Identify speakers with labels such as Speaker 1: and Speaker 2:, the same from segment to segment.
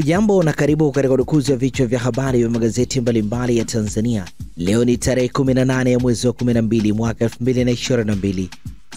Speaker 1: Hujambo na karibu katika udukuzi wa vichwa vya habari vya magazeti mbalimbali ya Tanzania. Leo ni tarehe 18 ya mwezi wa 12 mwaka 2022,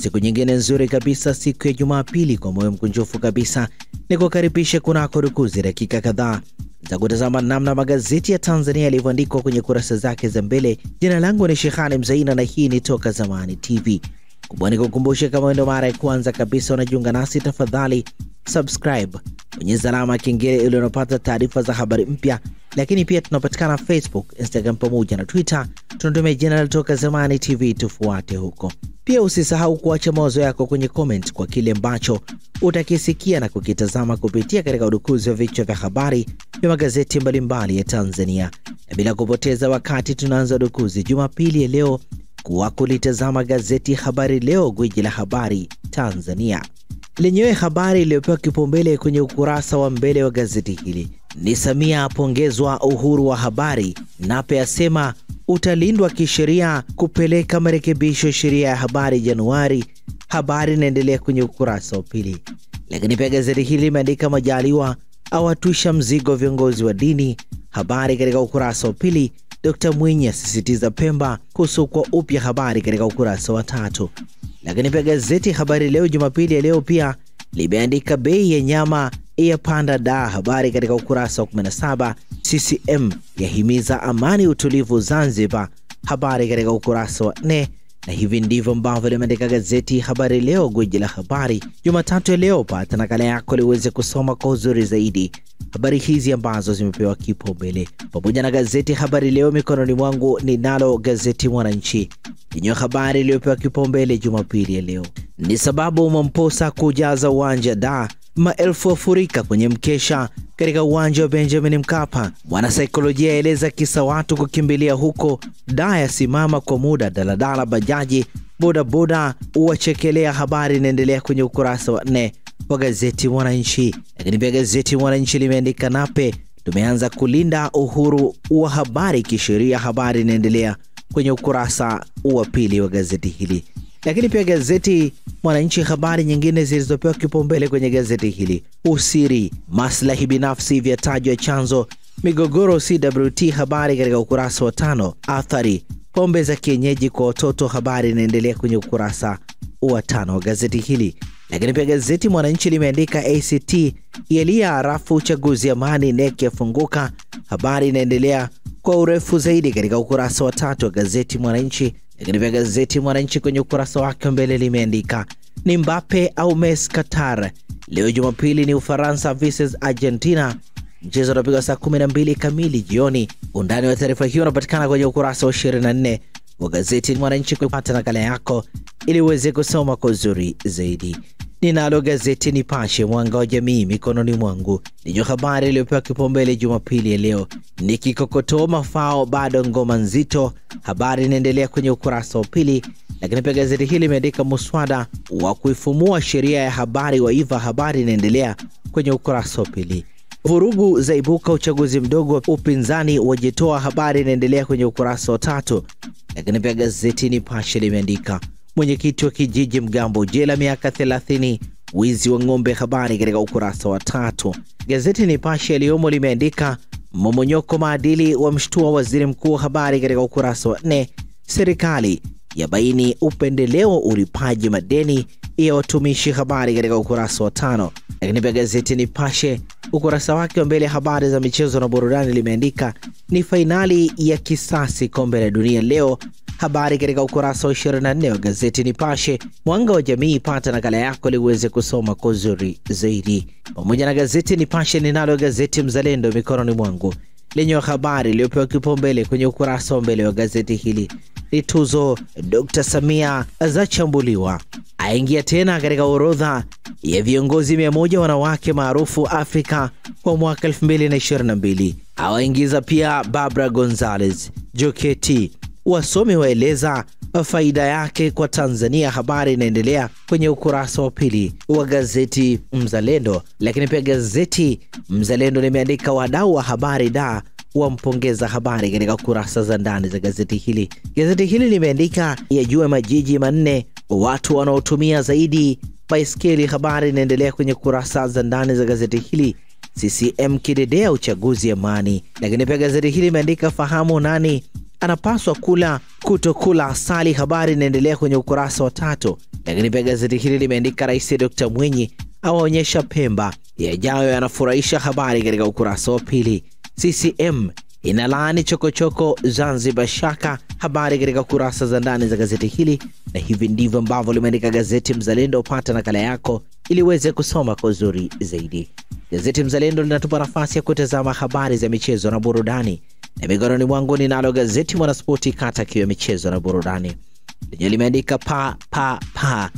Speaker 1: siku nyingine nzuri kabisa, siku ya Jumapili. Kwa moyo mkunjufu kabisa ni kukaribisha kunako dukuzi dakika kadhaa za kutazama namna magazeti ya Tanzania yalivyoandikwa kwenye kurasa zake za mbele. Jina langu ni Shehani Mzaina na hii ni Toka Zamani TV. Kubwa ni kukumbusha, kama ndio mara ya kwanza kabisa unajiunga nasi, tafadhali subscribe, bonyeza alama ya kengele ili unapata taarifa za habari mpya. Lakini pia tunapatikana Facebook, Instagram pamoja na Twitter, tunatumia jina la Toka Zamani TV, tufuate huko. Pia usisahau kuacha mawazo yako kwenye comment kwa kile ambacho utakisikia na kukitazama kupitia katika udukuzi wa vichwa vya habari vya magazeti mbalimbali ya Tanzania. Na bila kupoteza wakati, tunaanza udukuzi Jumapili ya leo kuwa kulitazama gazeti Habari Leo, gwiji la habari Tanzania. Lenyewe habari iliyopewa kipaumbele kwenye ukurasa wa mbele wa gazeti hili ni Samia apongezwa uhuru wa habari, Nape asema utalindwa kisheria kupeleka marekebisho sheria ya habari Januari. Habari inaendelea kwenye ukurasa wa pili. Lakini pia gazeti hili limeandika Majaliwa awatwisha mzigo viongozi wa dini. Habari katika ukurasa wa pili. Dkt Mwinyi asisitiza Pemba kusukwa upya. Habari katika ukurasa wa tatu. Lakini pia gazeti Habari Leo Jumapili ya leo pia limeandika bei ya nyama ya panda da. Habari katika ukurasa wa 17. CCM yahimiza amani utulivu Zanzibar. Habari katika ukurasa wa 4 na hivi ndivyo ambavyo limeandika gazeti Habari Leo, gwiji la habari Jumatatu ya leo. Pata nakala yako liweze kusoma kwa uzuri zaidi habari hizi ambazo zimepewa kipaumbele pamoja na gazeti Habari Leo mikononi mwangu. Ninalo gazeti Mwananchi yenye habari iliyopewa kipaumbele Jumapili ya leo ni sababu Mamposa kujaza uwanja da maelfu wafurika kwenye mkesha katika uwanja wa Benjamin Mkapa. Mwanasaikolojia aeleza kisa watu kukimbilia huko. Da yasimama kwa muda, daladala, bajaji, bodaboda uwachekelea. Habari inaendelea kwenye ukurasa wa nne wa gazeti Mwananchi. Lakini pia gazeti Mwananchi limeandika Nape tumeanza kulinda uhuru wa habari kisheria. Habari inaendelea kwenye ukurasa wa pili wa gazeti hili. Lakini pia gazeti Mwananchi, habari nyingine zilizopewa kipaumbele kwenye gazeti hili: usiri, maslahi binafsi vyatajwa chanzo, migogoro CWT. Habari katika ukurasa wa tano. Athari pombe za kienyeji kwa watoto. Habari inaendelea kwenye ukurasa wa tano wa gazeti hili. Lakini pia gazeti Mwananchi limeandika ACT yalia arafu uchaguzi amani, NEC yafunguka. Habari inaendelea kwa urefu zaidi katika ukurasa wa tatu wa gazeti Mwananchi. Lakini pia gazeti Mwananchi kwenye ukurasa wake mbele limeandika ni Mbappe au Messi Qatar. Leo Jumapili ni Ufaransa versus Argentina, mchezo unapigwa saa 12 kamili jioni. Undani wa taarifa hiyo unapatikana kwenye ukurasa wa 24 wa gazeti Mwananchi. Kupata nakala yako ili uweze kusoma kwa uzuri zaidi. Ninalo gazeti Nipashe mwanga wa jamii mikononi mwangu, ndiyo habari iliyopewa kipaumbele Jumapili ya leo ni kikokotoo mafao bado ngoma nzito. Habari inaendelea kwenye ukurasa wa pili. Lakini pia gazeti hili limeandika muswada wa kuifumua sheria ya habari waiva. Habari inaendelea kwenye ukurasa wa pili. Vurugu zaibuka uchaguzi mdogo, upinzani wajitoa. Habari inaendelea kwenye ukurasa wa tatu. Lakini pia gazeti Nipashe limeandika mwenyekiti wa kijiji Mgambo jela miaka 30, wizi wa ng'ombe. Habari katika ukurasa wa tatu. Gazeti Nipashe yaliyomo limeandika mmomonyoko maadili wa mshtua waziri mkuu. Habari katika ukurasa wa nne. Serikali yabaini upendeleo ulipaji madeni ya watumishi. Habari katika ukurasa wa tano. Lakini pia gazeti Nipashe ukurasa wake wa mbele, habari za michezo na burudani, limeandika ni fainali ya kisasi kombe la dunia leo habari katika ukurasa wa 24 wa gazeti Nipashe mwanga wa jamii. Pata nakala yako ili uweze kusoma kwa uzuri zaidi. Pamoja na gazeti Nipashe, ninalo gazeti Mzalendo mikononi mwangu lenye habari iliyopewa kipaumbele kwenye ukurasa wa mbele wa gazeti hili ni tuzo Dr. Samia zachambuliwa, aingia tena katika orodha ya viongozi 100 wanawake maarufu Afrika kwa mwaka 2022, awaingiza pia Barbara Gonzalez Joketi wasomi waeleza faida yake kwa Tanzania. Habari inaendelea kwenye ukurasa wa pili wa gazeti Mzalendo. Lakini pia gazeti Mzalendo limeandika wadau wa habari da wampongeza. Habari katika kurasa za ndani za gazeti hili. Gazeti hili limeandika yajue majiji manne watu wanaotumia zaidi baiskeli. Habari inaendelea kwenye kurasa za ndani za gazeti hili. CCM kidedea uchaguzi amani. Lakini pia gazeti hili limeandika fahamu nani anapaswa kula kutokula asali. Habari inaendelea kwenye ukurasa wa tatu. Lakini pia gazeti hili limeandika Rais Dr Mwinyi awaonyesha Pemba yajayo yanafurahisha. Habari katika ukurasa wa pili. CCM inalaani chokochoko Zanzibar shaka. Habari katika kurasa za ndani za gazeti hili, na hivi ndivyo ambavyo limeandika gazeti Mzalendo. Upata nakala yako ili uweze kusoma kwa uzuri zaidi. Gazeti Mzalendo linatupa nafasi ya kutazama habari za michezo na burudani, na mikononi mwangu ninalo gazeti Mwanaspoti kata kiwa michezo na burudani, lenye limeandika pa pa pa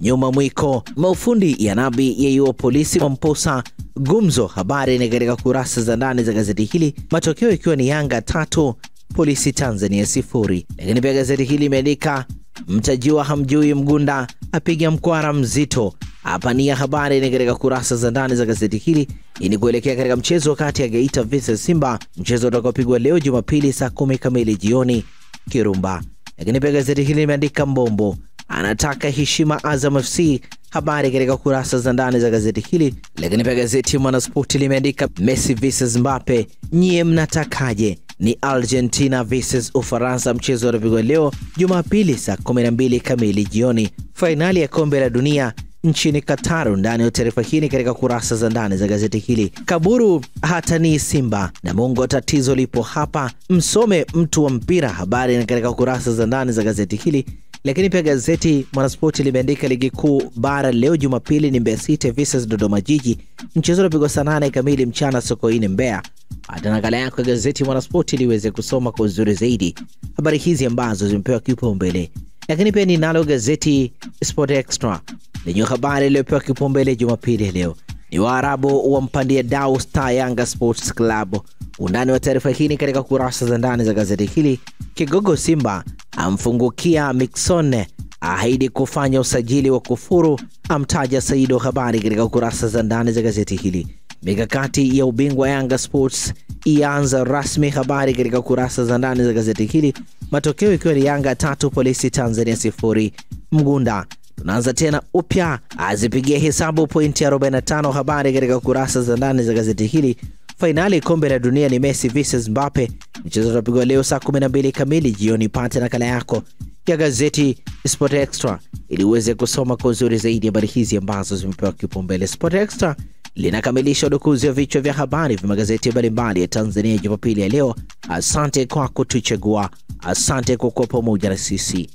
Speaker 1: nyuma mwiko maufundi ya nabi yaiwa polisi Mwamposa gumzo. Habari ni katika kurasa za ndani za gazeti hili, matokeo ikiwa ni Yanga tatu polisi Tanzania sifuri. Lakini pia gazeti hili imeandika mtajiwa hamjui Mgunda apiga mkwara mzito hapa. Ni ya habari ni katika kurasa za ndani za gazeti hili. Hii ni kuelekea katika mchezo kati ya Geita vs Simba, mchezo utakaopigwa leo Jumapili saa kumi kamili jioni Kirumba. Lakini pia gazeti hili limeandika Mbombo anataka heshima Azam FC, habari katika kurasa za ndani za gazeti hili. Lakini pia gazeti Mwanaspoti limeandika Messi vs Mbappe, nyie mnatakaje? Ni Argentina vs Ufaransa, mchezo utapigwa leo Jumapili saa 12 kamili jioni, fainali ya kombe la dunia nchini Qatar. Ndani ya taarifa hii ni katika kurasa za ndani za gazeti hili. Kaburu hata ni Simba na Mungu, tatizo lipo hapa, msome mtu wa mpira. Habari na katika kurasa za ndani za gazeti hili. Lakini pia gazeti Mwanaspoti limeandika ligi kuu bara leo Jumapili ni Mbeya City vs Dodoma Jiji, mchezo unapigwa saa nane kamili mchana Sokoine Mbeya. Hata nakala yako ya gazeti Mwanaspoti liweze kusoma kwa uzuri zaidi habari hizi ambazo zimepewa kipaumbele. Lakini pia ninalo gazeti Sport Extra lenye habari iliyopewa kipaumbele Jumapili leo ni Waarabu wampandia dau Star Yanga Sports Club. Undani wa taarifa hii ni katika kurasa za ndani za gazeti hili. Kigogo Simba amfungukia Mixon, ahidi kufanya usajili wa kufuru, amtaja Saido. Habari katika kurasa za ndani za gazeti hili. Mikakati ya ubingwa Yanga Sports ianza rasmi, habari katika kurasa za ndani za gazeti hili. Matokeo ikiwa ni Yanga tatu polisi Tanzania sifuri. Mgunda tunaanza tena upya, azipigia hesabu pointi 45. Habari katika kurasa za ndani za gazeti hili. Fainali kombe la dunia ni Messi vs Mbappe, mchezo utapigwa leo saa 12 kamili jioni. Pate nakala yako ya gazeti Sport Extra ili uweze kusoma kwa uzuri zaidi habari hizi ambazo zimepewa kipaumbele. Sport Extra linakamilisha udukuzi wa vichwa vya habari vya magazeti mbalimbali ya Tanzania Jumapili ya leo. Asante kwa kutuchagua, asante kwa kuwa pamoja na sisi.